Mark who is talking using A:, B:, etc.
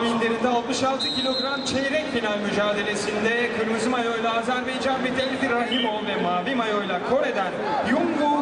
A: Mavinlerinde 66 kilogram çeyrek final mücadelesinde kırmızı mayoyla Azerbaycan Metelfi Rahimov ve mavi mayoyla Kore'den Yungu